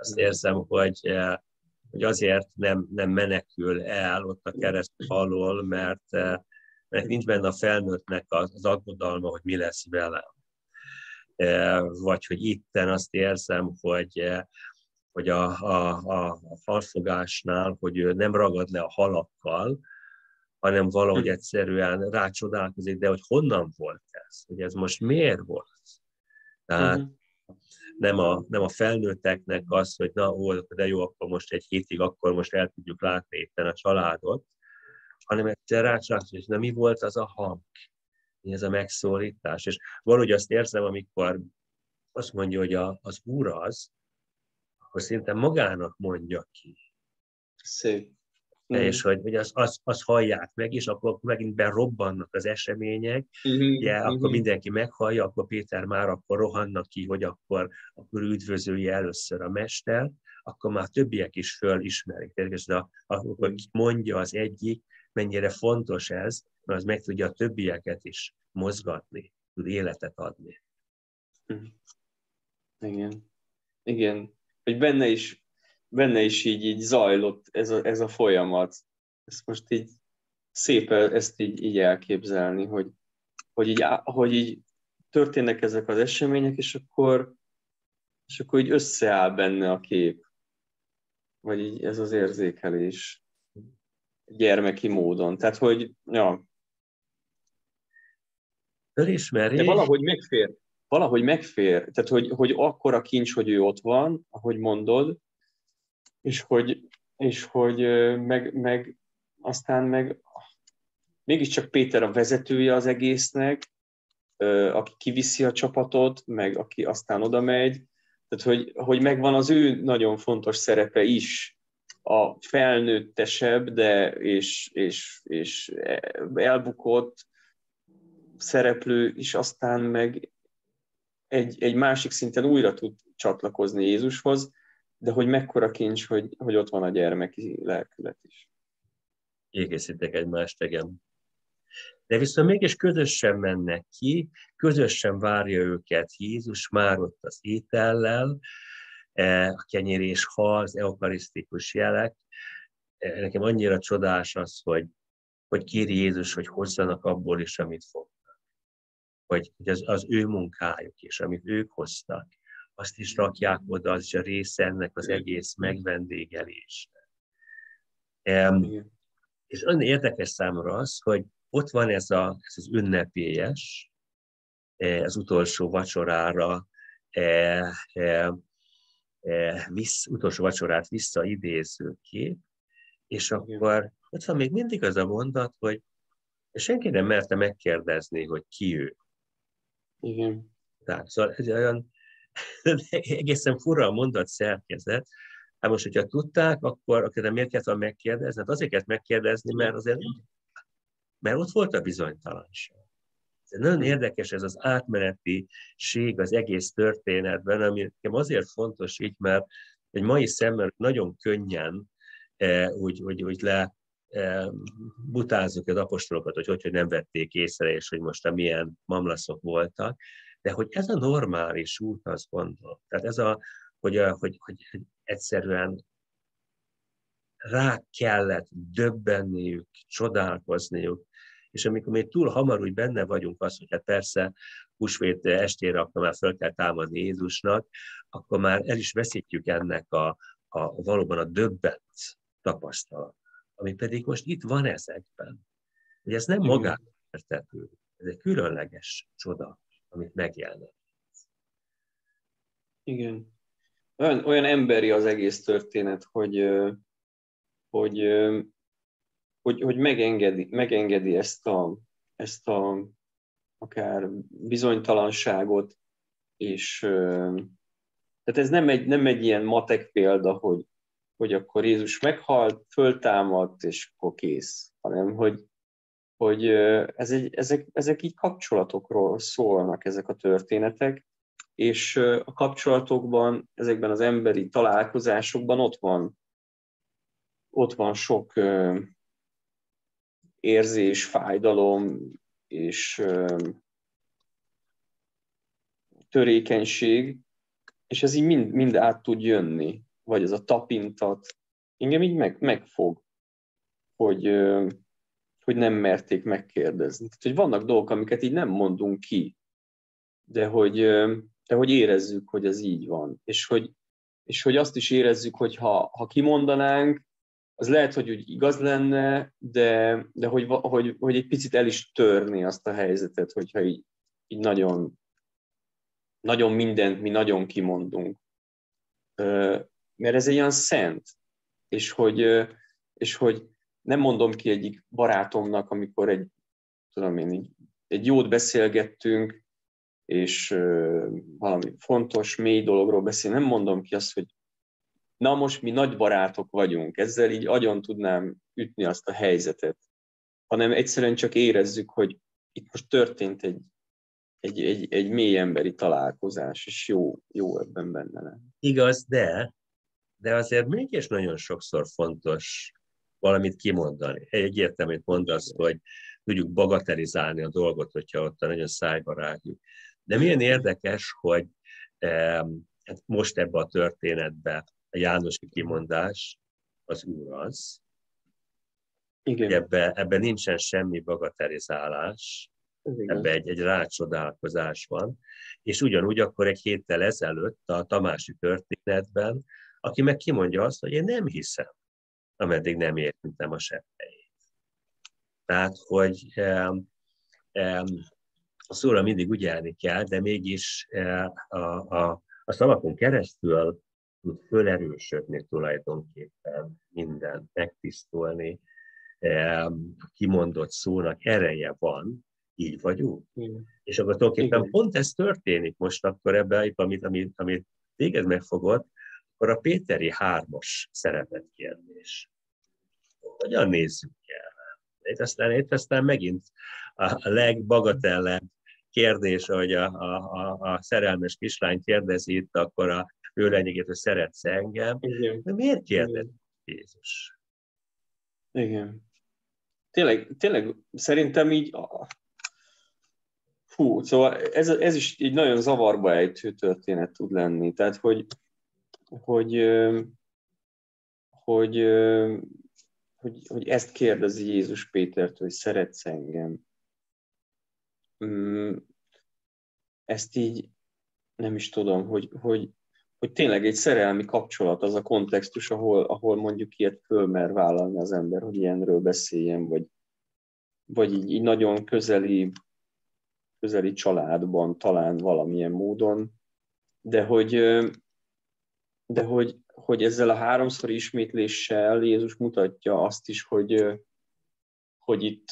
Azt érzem, hogy, e, hogy azért nem, nem menekül el ott a kereszt alól, mert, e, mert nincs benne a felnőttnek az, aggodalma, hogy mi lesz velem vagy hogy itten azt érzem, hogy, hogy a, a, a, a hogy ő nem ragad le a halakkal, hanem valahogy egyszerűen rácsodálkozik, de hogy honnan volt ez, hogy ez most miért volt. Tehát uh-huh. Nem, a, nem a felnőtteknek az, hogy na, ó, de jó, akkor most egy hétig, akkor most el tudjuk látni éppen a családot, hanem egyszer rácsodálkozik, hogy na, mi volt az a hang, ez a megszólítás. És valahogy azt érzem, amikor azt mondja, hogy a, az Úr az, akkor szinte magának mondja ki. Szép. Mm. És hogy, hogy azt az, az hallják meg, és akkor megint berobbannak az események, mm-hmm. ugye, mm-hmm. akkor mindenki meghallja, akkor Péter már akkor rohannak ki, hogy akkor, akkor üdvözölje először a mester, akkor már többiek is fölismerik. Tehát a, akkor mondja az egyik, mennyire fontos ez, mert az meg tudja a többieket is mozgatni, tud életet adni. Hm. Igen. Igen. Hogy benne is, benne is így, így zajlott ez a, ez a folyamat. Ezt most így szép ezt így, így elképzelni, hogy, hogy, így, hogy így történnek ezek az események, és akkor, és akkor így összeáll benne a kép. Vagy így ez az érzékelés gyermeki módon. Tehát, hogy ja, Fölismeri. De valahogy megfér. Valahogy megfér. Tehát, hogy, hogy akkor a kincs, hogy ő ott van, ahogy mondod, és hogy, és hogy meg, meg aztán meg mégiscsak Péter a vezetője az egésznek, aki kiviszi a csapatot, meg aki aztán oda megy. Tehát, hogy, hogy megvan az ő nagyon fontos szerepe is, a felnőttesebb, de és, és, és elbukott, szereplő is aztán meg egy, egy másik szinten újra tud csatlakozni Jézushoz, de hogy mekkora kincs, hogy, hogy ott van a gyermeki lelkület is. Kiegészítek egymást, igen. De viszont mégis közösen mennek ki, közösen várja őket Jézus már ott az étellel, e, a kenyérés hal, az eukarisztikus jelek. E, nekem annyira csodás az, hogy, hogy kéri Jézus, hogy hozzanak abból is, amit fog hogy, hogy az, az ő munkájuk is, amit ők hoztak, azt is rakják oda, az is a része ennek az egész megvendégelésnek. Um, és olyan érdekes számomra az, hogy ott van ez, a, ez az ünnepélyes, e, az utolsó vacsorára, e, e, e, vissz, utolsó vacsorát visszaidéző kép, és akkor ott van még mindig az a mondat, hogy senki nem merte megkérdezni, hogy ki ő. Igen. Tehát, szóval ez olyan, egészen fura a mondat szerkezet. Hát most, hogyha tudták, akkor, akkor nem miért kellett megkérdezni? Hát azért kellett megkérdezni, mert azért mert ott volt a bizonytalanság. Ez nagyon érdekes ez az átmenetiség az egész történetben, ami nekem azért fontos így, mert egy mai szemmel nagyon könnyen e, úgy, úgy, úgy le e, butázzuk az apostolokat, hogy hogy, hogy nem vették észre, és hogy most a milyen mamlaszok voltak, de hogy ez a normális út, azt gondolom. Tehát ez a, hogy, a, hogy, hogy egyszerűen rá kellett döbbenniük, csodálkozniuk, és amikor még túl hamar úgy benne vagyunk az, hogy hát persze húsvét estére akkor már föl kell támadni Jézusnak, akkor már el is veszítjük ennek a, a valóban a döbbent tapasztalat, ami pedig most itt van ezekben. Hogy ez nem magától értető, ez egy különleges csoda, amit megjelent. Igen. Olyan, olyan emberi az egész történet, hogy, hogy hogy, hogy megengedi, megengedi ezt a, ezt a akár bizonytalanságot, és tehát ez nem egy, nem egy ilyen matek példa, hogy, hogy akkor Jézus meghalt, föltámadt, és akkor kész, hanem hogy, hogy ez egy, ezek, ezek így kapcsolatokról szólnak ezek a történetek, és a kapcsolatokban, ezekben az emberi találkozásokban ott van, ott van sok érzés, fájdalom és törékenység, és ez így mind, mind át tud jönni, vagy ez a tapintat. Engem így meg, megfog, hogy, hogy nem merték megkérdezni. Tehát, hogy vannak dolgok, amiket így nem mondunk ki, de hogy, de hogy érezzük, hogy ez így van. És hogy, és hogy azt is érezzük, hogy ha, ha kimondanánk, az lehet, hogy úgy igaz lenne, de, de hogy, hogy, hogy egy picit el is törni azt a helyzetet, hogyha így, így nagyon, nagyon mindent mi nagyon kimondunk. Mert ez egy olyan szent, és hogy, és hogy nem mondom ki egyik barátomnak, amikor egy, tudom én, egy jót beszélgettünk, és valami fontos, mély dologról beszél, nem mondom ki azt, hogy na most mi nagy barátok vagyunk, ezzel így agyon tudnám ütni azt a helyzetet, hanem egyszerűen csak érezzük, hogy itt most történt egy, egy, egy, egy mély emberi találkozás, és jó, jó ebben benne lenni. Igaz, de, de azért mégis nagyon sokszor fontos valamit kimondani. Egyértelműen mondasz, hogy tudjuk bagatelizálni a dolgot, hogyha ott nagyon szájba rágjuk. De milyen érdekes, hogy eh, most ebbe a történetbe a Jánosi kimondás az Úr az. Igen. Ebben ebbe nincsen semmi bagatelizálás, ebben egy, egy rácsodálkozás van. És ugyanúgy akkor egy héttel ezelőtt a Tamási történetben, aki meg kimondja azt, hogy én nem hiszem, ameddig nem értentem a seppeit. Tehát, hogy a szóra mindig ügyelni kell, de mégis uh, a, a, a szavakon keresztül tud fölerősödni tulajdonképpen minden, megtisztulni, kimondott szónak ereje van, így vagyunk. Igen. És akkor tulajdonképpen Igen. pont ez történik most akkor ebben, amit, amit, amit téged megfogott, akkor a Péteri hármas szerepet kérdés. Hogyan nézzük el? Itt aztán, itt aztán megint a legbagatellebb kérdés, hogy a, a, a, a szerelmes kislány kérdezi itt, akkor a ő lenyegét, hogy szeretsz engem. Igen. De miért kérdez Jézus? Igen. Tényleg, tényleg szerintem így Fú, szóval ez, ez is egy nagyon zavarba ejtő történet tud lenni. Tehát, hogy, hogy, hogy, hogy, hogy ezt kérdezi Jézus Pétert, hogy szeretsz engem. Mm, ezt így nem is tudom, hogy, hogy, hogy tényleg egy szerelmi kapcsolat az a kontextus, ahol, ahol mondjuk ilyet fölmer vállalni az ember, hogy ilyenről beszéljen, vagy, vagy így, így nagyon közeli, közeli családban talán valamilyen módon, de hogy, de hogy, hogy ezzel a háromszor ismétléssel Jézus mutatja azt is, hogy, hogy itt,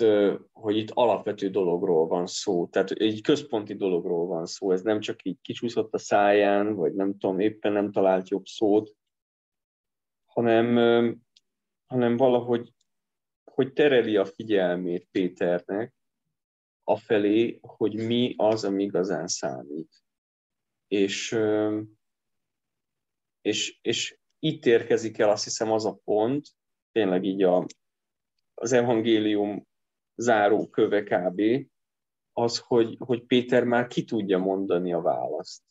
hogy itt alapvető dologról van szó, tehát egy központi dologról van szó, ez nem csak így kicsúszott a száján, vagy nem tudom, éppen nem talált jobb szót, hanem, hanem valahogy hogy tereli a figyelmét Péternek afelé, hogy mi az, ami igazán számít. És, és, és itt érkezik el azt hiszem az a pont, tényleg így a, az evangélium záró köve kb. az, hogy, hogy Péter már ki tudja mondani a választ.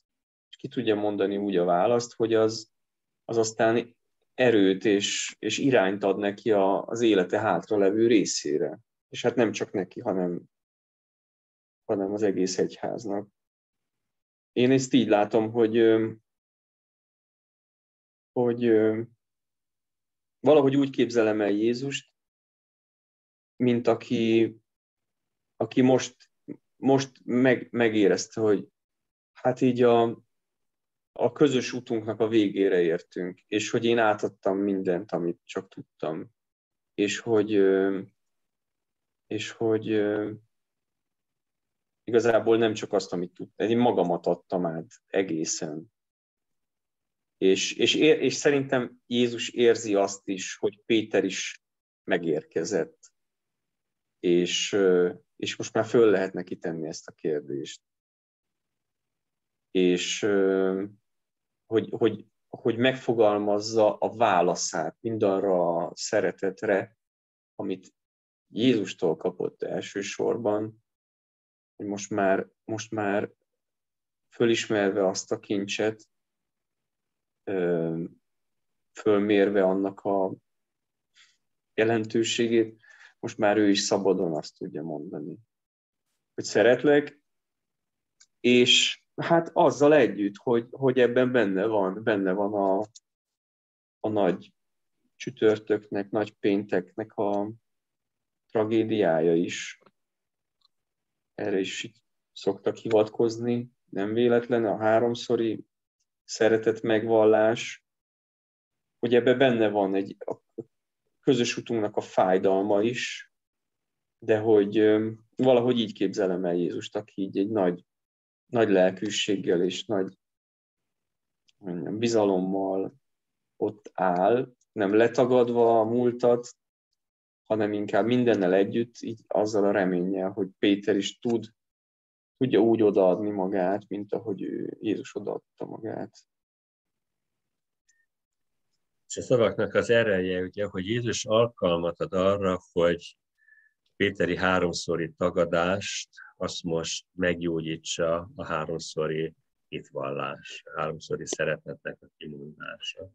És ki tudja mondani úgy a választ, hogy az, az aztán erőt és, és irányt ad neki a, az élete hátra levő részére. És hát nem csak neki, hanem, hanem az egész egyháznak. Én ezt így látom, hogy, hogy valahogy úgy képzelem el Jézust, mint aki, aki most, most meg, megérezte, hogy hát így a, a közös útunknak a végére értünk, és hogy én átadtam mindent, amit csak tudtam, és hogy, és hogy igazából nem csak azt, amit tudtam, én magamat adtam át egészen. És, és, és szerintem Jézus érzi azt is, hogy Péter is megérkezett, és, és most már föl lehet neki tenni ezt a kérdést. És hogy, hogy, hogy megfogalmazza a válaszát mindarra a szeretetre, amit Jézustól kapott elsősorban, hogy most már, most már fölismerve azt a kincset, fölmérve annak a jelentőségét, most már ő is szabadon azt tudja mondani, hogy szeretlek, és hát azzal együtt, hogy, hogy ebben benne van, benne van a, a nagy csütörtöknek, nagy pénteknek a tragédiája is. Erre is szoktak hivatkozni, nem véletlen a háromszori szeretet megvallás, hogy ebbe benne van egy a közös utunknak a fájdalma is, de hogy valahogy így képzelem el Jézust, aki így egy nagy nagy lelkűséggel és nagy mondjam, bizalommal ott áll, nem letagadva a múltat, hanem inkább mindennel együtt, így azzal a reménnyel, hogy Péter is tud, tudja úgy odaadni magát, mint ahogy ő, Jézus odaadta magát. És a szavaknak az ereje, ugye, hogy Jézus alkalmat ad arra, hogy Péteri háromszori tagadást azt most meggyógyítsa a háromszori hitvallás, a háromszori szeretetnek a kimondása.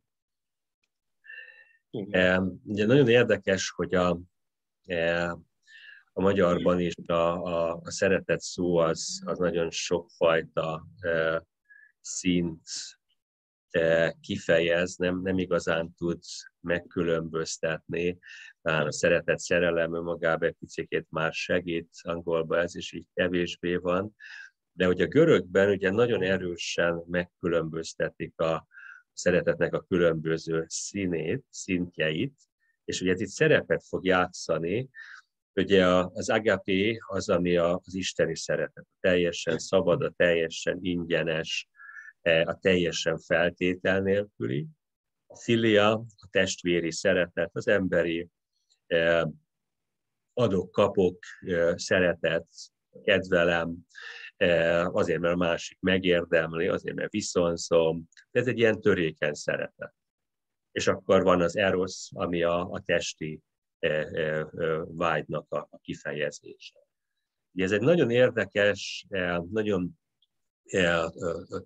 Ugye nagyon érdekes, hogy a, e, a magyarban is a, a, a szeretet szó az, az nagyon sokfajta e, szint kifejez, nem, nem igazán tud megkülönböztetni. Talán a szeretet szerelem magában egy picit már segít, angolban ez is így kevésbé van, de hogy a görögben ugye nagyon erősen megkülönböztetik a szeretetnek a különböző színét, szintjeit, és ugye ez itt szerepet fog játszani, ugye az agapé az, ami az isteni szeretet, a teljesen szabad, a teljesen ingyenes, E, a teljesen feltétel nélküli, a filia, a testvéri szeretet, az emberi e, adok-kapok e, szeretet, kedvelem, azért, mert a másik megérdemli, azért, mert viszonzom. Ez egy ilyen törékeny szeretet. És akkor van az erosz, ami a, a testi vágynak a, a kifejezése. Ugye ez egy nagyon érdekes, nagyon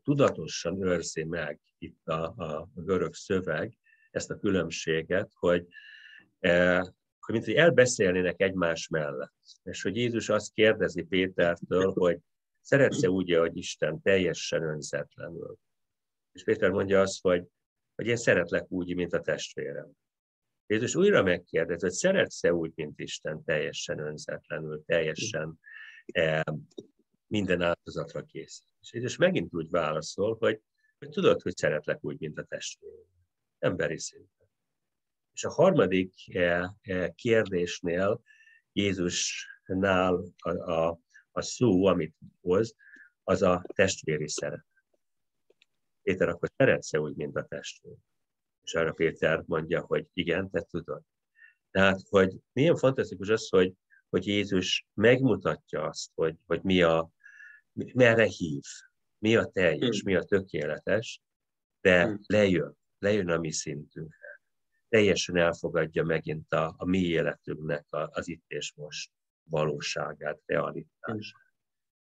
tudatosan őrzi meg itt a, a görög szöveg ezt a különbséget, hogy, hogy mint hogy elbeszélnének egymás mellett. És hogy Jézus azt kérdezi Pétertől, hogy szeretsz-e úgy, hogy Isten teljesen önzetlenül. És Péter mondja azt, hogy, hogy én szeretlek úgy, mint a testvérem. Jézus újra megkérdez, hogy szeretsz-e úgy, mint Isten teljesen önzetlenül, teljesen minden áldozatra kész. És Jézus megint úgy válaszol, hogy, hogy tudod, hogy szeretlek úgy, mint a testvérem. Emberi szinten. És a harmadik eh, eh, kérdésnél Jézusnál a, a, a szó, amit hoz, az a testvéri szeretet. Péter, akkor szeretsz úgy, mint a testvér? És arra Péter mondja, hogy igen, te tudod. Tehát, hogy milyen fantasztikus az, hogy, hogy Jézus megmutatja azt, hogy, hogy mi a, merre hív, mi a teljes, mi a tökéletes, de hmm. lejön, lejön a mi szintünkre. Teljesen elfogadja megint a, a mi életünknek a, az itt és most valóságát, realitását. Hmm.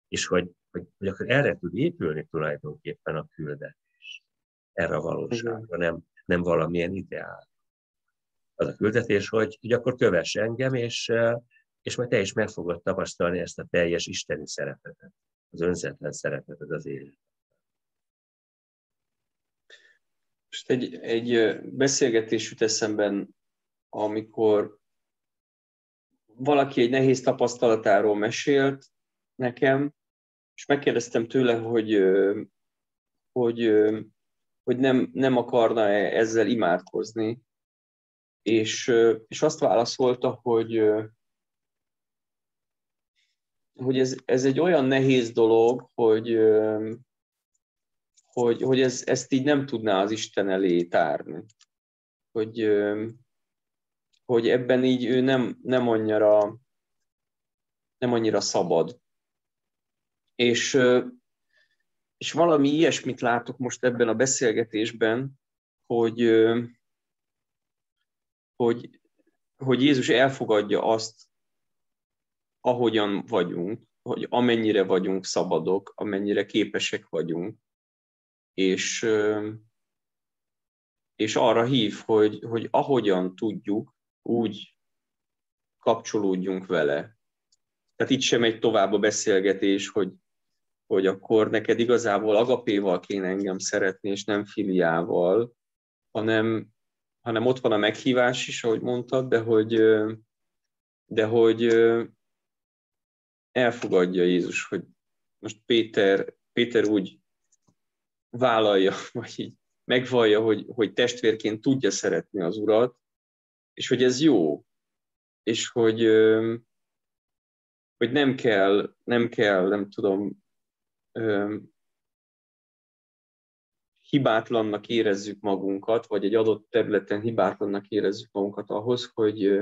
És hogy, hogy, hogy akkor erre tud épülni tulajdonképpen a küldetés. Erre a valóságra, nem, nem valamilyen ideál. Az a küldetés, hogy, hogy akkor kövess engem, és, és majd te is meg fogod tapasztalni ezt a teljes isteni szeretetet, az önzetlen szeretetet az élet. Most egy, egy beszélgetés jut eszemben, amikor valaki egy nehéz tapasztalatáról mesélt nekem, és megkérdeztem tőle, hogy, hogy, hogy nem, nem akarna -e ezzel imádkozni, és, és azt válaszolta, hogy, hogy ez, ez egy olyan nehéz dolog, hogy, hogy, hogy ez, ezt így nem tudná az Isten elé tárni. Hogy, hogy ebben így ő nem, nem, annyira, nem annyira szabad. És, és valami ilyesmit látok most ebben a beszélgetésben, hogy, hogy, hogy Jézus elfogadja azt, ahogyan vagyunk, hogy amennyire vagyunk szabadok, amennyire képesek vagyunk, és, és arra hív, hogy, hogy ahogyan tudjuk, úgy kapcsolódjunk vele. Tehát itt sem egy tovább a beszélgetés, hogy, hogy akkor neked igazából agapéval kéne engem szeretni, és nem filiával, hanem, hanem ott van a meghívás is, ahogy mondtad, de hogy, de hogy elfogadja Jézus, hogy most Péter, Péter úgy vállalja, vagy így megvallja, hogy, hogy testvérként tudja szeretni az Urat, és hogy ez jó, és hogy, hogy nem kell, nem kell, nem tudom, hibátlannak érezzük magunkat, vagy egy adott területen hibátlannak érezzük magunkat ahhoz, hogy,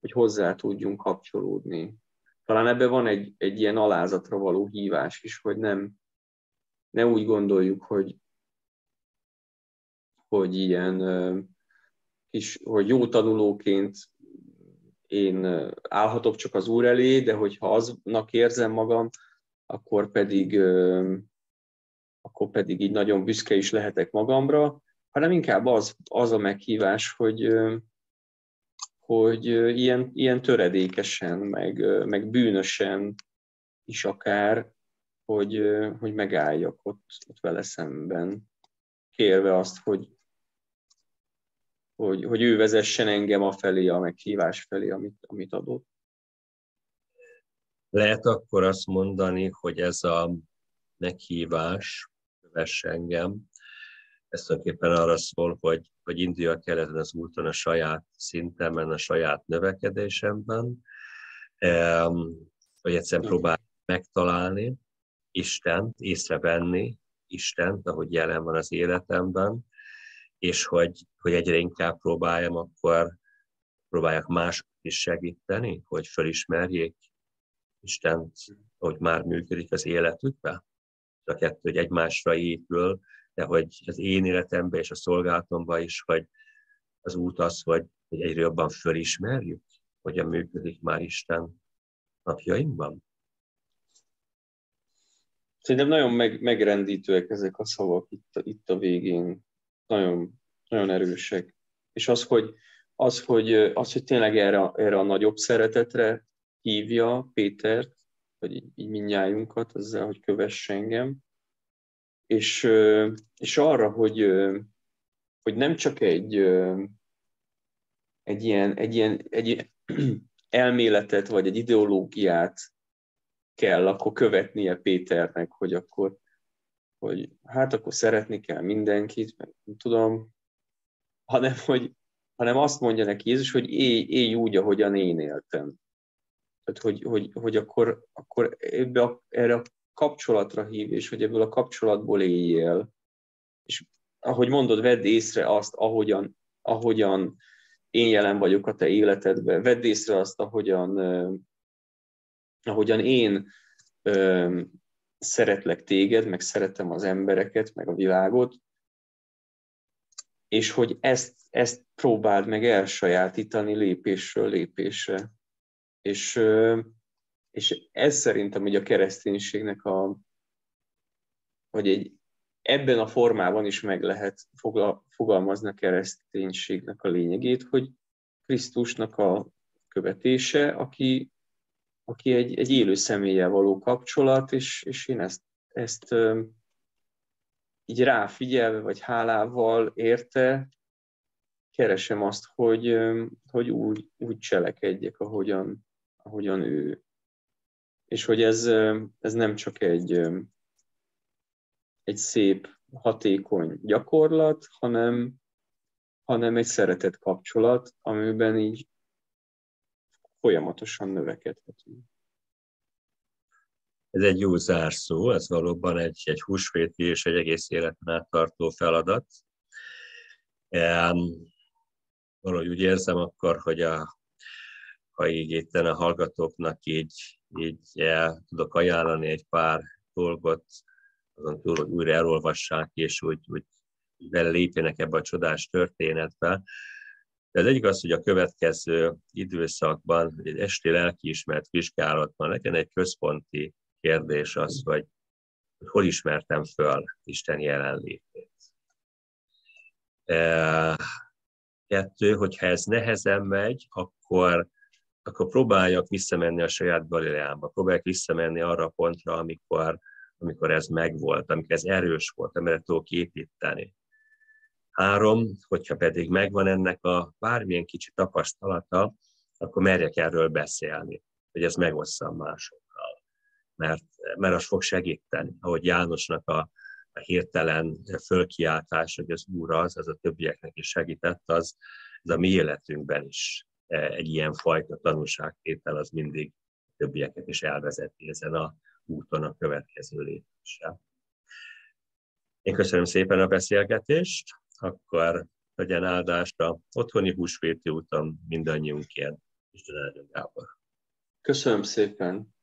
hogy hozzá tudjunk kapcsolódni. Talán ebben van egy, egy ilyen alázatra való hívás is, hogy nem, ne úgy gondoljuk, hogy, hogy ilyen kis, hogy jó tanulóként én állhatok csak az Úr elé, de hogyha aznak érzem magam, akkor pedig, akkor pedig így nagyon büszke is lehetek magamra, hanem inkább az, az a meghívás, hogy, hogy ilyen, ilyen töredékesen, meg, meg bűnösen is akár, hogy, hogy megálljak ott, ott vele szemben, kérve azt, hogy, hogy, hogy ő vezessen engem a felé, a meghívás felé, amit, amit adott. Lehet akkor azt mondani, hogy ez a meghívás, kövess engem, ez tulajdonképpen arra szól, hogy, hogy induljak el ezen az úton a saját szintemen, a saját növekedésemben, hogy egyszerűen próbál megtalálni Istent, észrevenni Istent, ahogy jelen van az életemben, és hogy, hogy egyre inkább próbáljam akkor, próbáljak mások is segíteni, hogy felismerjék Istent, hogy már működik az életükbe. A kettő, hogy egymásra épül, de hogy az én életemben és a szolgálatomban is, hogy az út az, hogy egyre jobban fölismerjük, hogyan működik már Isten napjainkban. Szerintem nagyon meg, megrendítőek ezek a szavak itt, itt a végén. Nagyon, nagyon erősek. És az, hogy, az, hogy, az, hogy tényleg erre, erre a nagyobb szeretetre hívja Pétert, vagy így, így mindnyájunkat, ezzel, hogy kövess engem, és, és arra, hogy, hogy nem csak egy, egy ilyen, egy ilyen egy elméletet, vagy egy ideológiát kell akkor követnie Péternek, hogy akkor, hogy hát akkor szeretni kell mindenkit, meg nem tudom, hanem, hogy, hanem azt mondja neki Jézus, hogy élj, élj úgy, ahogyan én éltem. Tehát, hogy, hogy, hogy akkor, akkor ebbe a, erre a kapcsolatra hív, és hogy ebből a kapcsolatból éljél. És ahogy mondod, vedd észre azt, ahogyan, ahogyan én jelen vagyok a te életedben, vedd észre azt, ahogyan, ahogyan én szeretlek téged, meg szeretem az embereket, meg a világot, és hogy ezt, ezt próbáld meg elsajátítani lépésről lépésre. És, és ez szerintem hogy a kereszténységnek a, hogy egy, ebben a formában is meg lehet fogalmazni a kereszténységnek a lényegét, hogy Krisztusnak a követése, aki, aki egy, egy élő személlyel való kapcsolat, és, és én ezt, ezt így ráfigyelve, vagy hálával érte, keresem azt, hogy, hogy úgy, úgy cselekedjek, ahogyan, ahogyan ő. És hogy ez, ez nem csak egy, egy szép, hatékony gyakorlat, hanem, hanem egy szeretett kapcsolat, amiben így folyamatosan növekedhetünk. Ez egy jó zárszó, ez valóban egy, egy húsvéti és egy egész életen tartó feladat. Um, valahogy úgy érzem akkor, hogy a, ha így itt a hallgatóknak így, így el tudok ajánlani egy pár dolgot, azon túl, hogy újra elolvassák, és úgy, úgy belépjenek ebbe a csodás történetbe. De az egyik az, hogy a következő időszakban egy esti lelkiismert vizsgálatban legyen egy központi kérdés az, hogy, hol ismertem föl Isten jelenlétét. E, kettő, hogyha ez nehezen megy, akkor, akkor próbáljak visszamenni a saját Galileámba, próbáljak visszamenni arra a pontra, amikor, amikor ez megvolt, amikor ez erős volt, amire tudok építeni. Három, hogyha pedig megvan ennek a bármilyen kicsi tapasztalata, akkor merjek erről beszélni, hogy ez megosszam mások mert, mert az fog segíteni. Ahogy Jánosnak a, a hirtelen fölkiáltás, hogy az Úr az, az a többieknek is segített, az, az a mi életünkben is egy ilyen fajta tanúságtétel, az mindig többieket is elvezeti ezen a úton a következő lépéssel. Én köszönöm szépen a beszélgetést, akkor legyen áldást a otthoni húsvéti úton mindannyiunkért. Isten áldjon Gábor. Köszönöm szépen.